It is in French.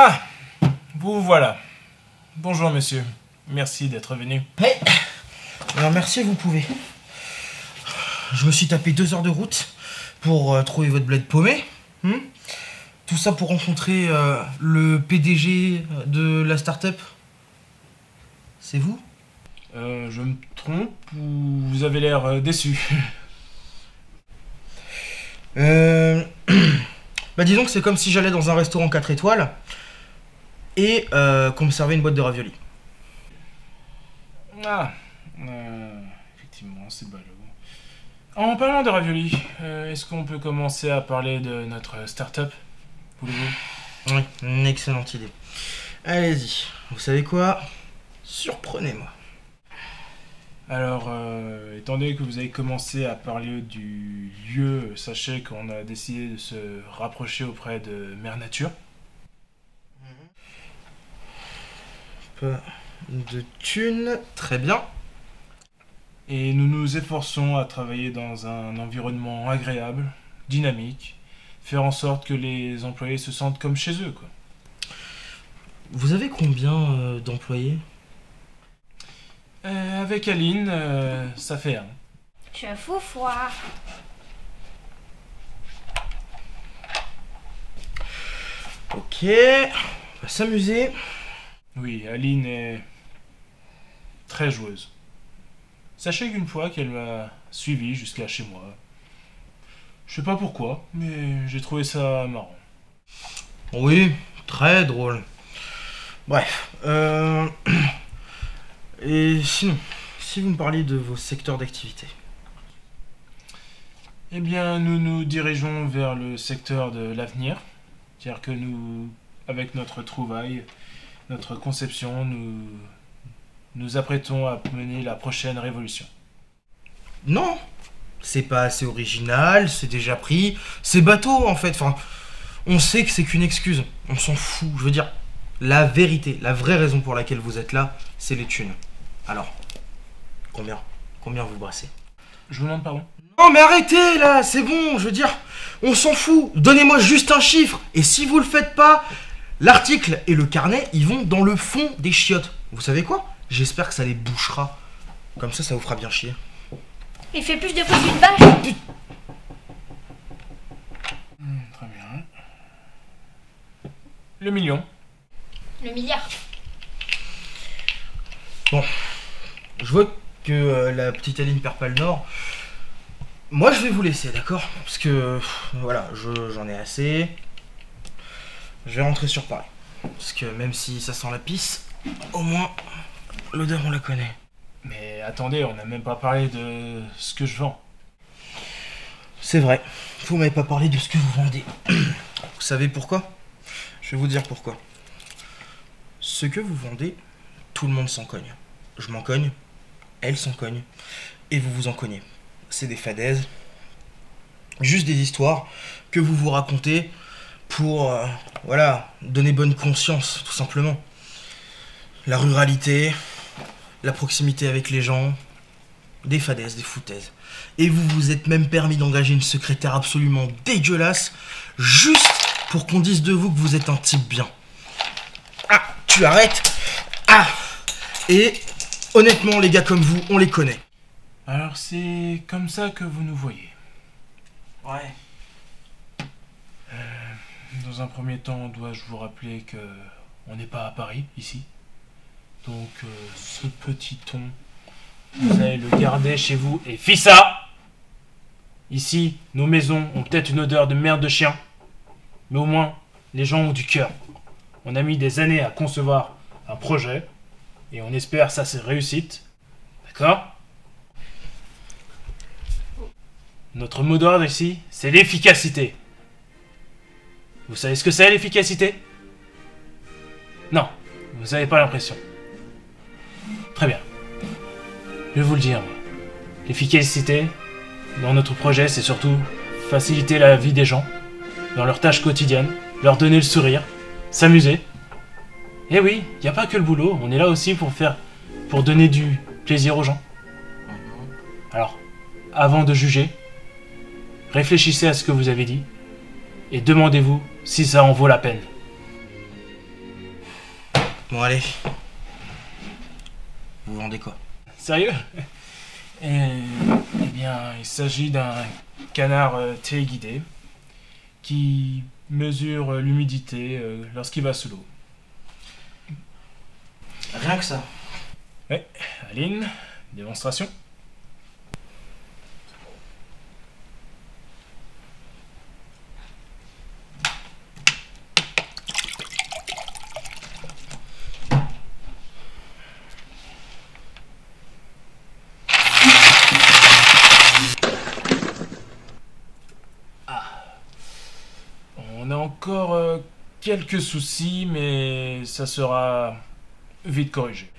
Ah Vous voilà. Bonjour monsieur. Merci d'être venu. Alors merci, vous pouvez. Je me suis tapé deux heures de route pour euh, trouver votre bled paumé. hmm Tout ça pour rencontrer euh, le PDG de la start-up. C'est vous? Euh, je me trompe ou vous avez l'air déçu? Euh... bah disons que c'est comme si j'allais dans un restaurant 4 étoiles et euh, qu'on me servait une boîte de raviolis. Ah euh, Effectivement, c'est ballot. En parlant de ravioli, euh, est-ce qu'on peut commencer à parler de notre start-up Voulez-vous? Oui, une excellente idée. Allez-y, vous savez quoi? Surprenez-moi. Alors, euh, étant donné que vous avez commencé à parler du lieu, sachez qu'on a décidé de se rapprocher auprès de Mère Nature. De thunes, très bien. Et nous nous efforçons à travailler dans un environnement agréable, dynamique, faire en sorte que les employés se sentent comme chez eux. Quoi. Vous avez combien euh, d'employés? Euh, avec Aline, euh, ça fait un. Je fous foire. Ok, on va s'amuser. Oui, Aline est très joueuse. Sachez qu'une fois qu'elle m'a suivi jusqu'à chez moi. Je sais pas pourquoi, mais j'ai trouvé ça marrant. Oui, très drôle. Bref, euh... Et sinon, si vous me parliez de vos secteurs d'activité. Eh bien, nous nous dirigeons vers le secteur de l'avenir. C'est-à-dire que nous, avec notre trouvaille, notre conception, nous nous apprêtons à mener la prochaine révolution. Non C'est pas assez original, c'est déjà pris, c'est bateau en fait. Enfin, on sait que c'est qu'une excuse. On s'en fout. Je veux dire, la vérité, la vraie raison pour laquelle vous êtes là, c'est les thunes. Alors, combien Combien vous brassez? Je vous demande pardon? Non mais arrêtez là, c'est bon, je veux dire, on s'en fout. Donnez-moi juste un chiffre. Et si vous le faites pas, l'article et le carnet, ils vont dans le fond des chiottes. Vous savez quoi? J'espère que ça les bouchera. Comme ça, ça vous fera bien chier. Il fait plus de bruit qu'une vache. Hmm, Très bien. Le million. Le milliard. Je vois que euh, la petite Aline perd pas le nord. Moi, je vais vous laisser, d'accord? Parce que, pff, voilà, je- j'en ai assez. Je vais rentrer sur Paris. Parce que même si ça sent la pisse, au moins, l'odeur, on la connaît. Mais attendez, on n'a même pas parlé de ce que je vends. C'est vrai. Vous m'avez pas parlé de ce que vous vendez. Vous savez pourquoi? Je vais vous dire pourquoi. Ce que vous vendez, tout le monde s'en cogne. Je m'en cogne, elle s'en cogne, et vous vous en cognez. C'est des fadaises, juste des histoires que vous vous racontez pour, euh, voilà, donner bonne conscience, tout simplement. La ruralité, la proximité avec les gens, des fadaises, des foutaises. Et vous vous êtes même permis d'engager une secrétaire absolument dégueulasse, juste pour qu'on dise de vous que vous êtes un type bien. Ah, tu arrêtes Ah Et honnêtement, les gars comme vous, on les connaît. Alors c'est comme ça que vous nous voyez. Ouais. Dans un premier temps, dois-je vous rappeler que on n'est pas à Paris ici. Donc euh, ce petit ton, vous allez le garder chez vous et fissa Ici, nos maisons ont peut-être une odeur de merde de chien, mais au moins, les gens ont du cœur. On a mis des années à concevoir un projet et on espère ça c'est réussite. D'accord? Notre mot d'ordre ici, c'est l'efficacité. Vous savez ce que c'est l'efficacité? Non, vous n'avez pas l'impression. Très bien. Je vais vous le dire. L'efficacité dans notre projet, c'est surtout faciliter la vie des gens, dans leurs tâches quotidiennes, leur donner le sourire, s'amuser. Et oui, il n'y a pas que le boulot, on est là aussi pour faire, pour donner du plaisir aux gens. Alors, avant de juger, réfléchissez à ce que vous avez dit et demandez-vous si ça en vaut la peine. Bon, allez. Vous vendez quoi? Sérieux? Eh eh bien, il s'agit d'un canard euh, téléguidé qui mesure euh, l'humidité euh, lorsqu'il va sous l'eau. Rien que ça. Aline, démonstration Ah. On a encore euh, quelques soucis, mais ça sera vite corrigé.